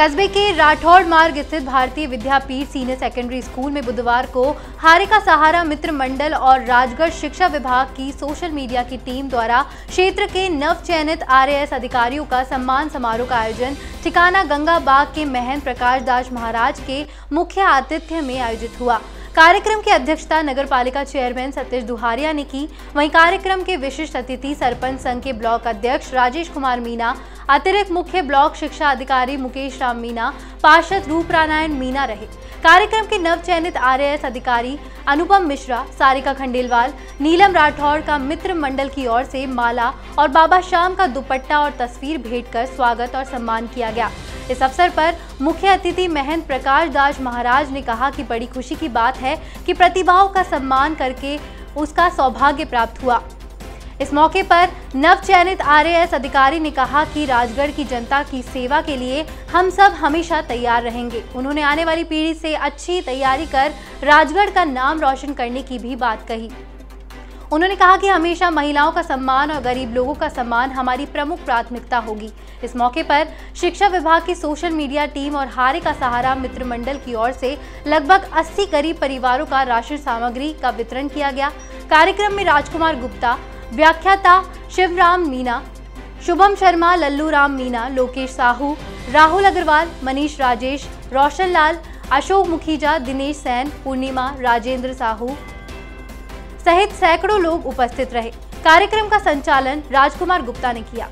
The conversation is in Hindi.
कस्बे के राठौड़ मार्ग स्थित भारतीय विद्यापीठ सीनियर सेकेंडरी स्कूल में बुधवार को हारिका सहारा मित्र मंडल और राजगढ़ शिक्षा विभाग की सोशल मीडिया की टीम द्वारा क्षेत्र के नव चयनित आर अधिकारियों का सम्मान समारोह का आयोजन ठिकाना गंगा बाग के महन प्रकाश दास महाराज के मुख्य आतिथ्य में आयोजित हुआ। कार्यक्रम की अध्यक्षता नगर पालिका चेयरमैन सतीश दुहारिया ने की। वहीं कार्यक्रम के विशिष्ट अतिथि सरपंच संघ के ब्लॉक अध्यक्ष राजेश कुमार मीना अतिरिक्त मुख्य ब्लॉक शिक्षा अधिकारी मुकेश राम मीना पार्षद रूप नारायण मीना रहे। कार्यक्रम के नव चयनित आरएएस अधिकारी अनुपम मिश्रा, सारिका खंडेलवाल, नीलम राठौड़ का मित्र मंडल की ओर से माला और बाबा श्याम का दुपट्टा और तस्वीर भेंट कर स्वागत और सम्मान किया गया। इस अवसर पर मुख्य अतिथि महंत प्रकाश दास महाराज ने कहा कि बड़ी खुशी की बात है कि प्रतिभाओं का सम्मान करके उसका सौभाग्य प्राप्त हुआ। इस मौके पर नव चयनित आर अधिकारी ने कहा कि राजगढ़ की जनता की सेवा के लिए हम सब हमेशा तैयार रहेंगे। उन्होंने आने वाली पीढ़ी से अच्छी तैयारी कर राजगढ़ का नाम रोशन करने की भी बात कही। उन्होंने कहा कि हमेशा महिलाओं का सम्मान और गरीब लोगों का सम्मान हमारी प्रमुख प्राथमिकता होगी। इस मौके पर शिक्षा विभाग की सोशल मीडिया टीम और हारे का सहारा मित्र मंडल की ओर से लगभग 80 गरीब परिवारों का राशन सामग्री का वितरण किया गया। कार्यक्रम में राजकुमार गुप्ता, व्याख्याता शिवराम मीना, शुभम शर्मा लल्लू राम मीना, लोकेश साहू, राहुल अग्रवाल, मनीष राजेश रोशन लाल अशोक मुखीजा, दिनेश सैन, पूर्णिमा, राजेंद्र साहू सहित सैकड़ों लोग उपस्थित रहे। कार्यक्रम का संचालन राजकुमार गुप्ता ने किया।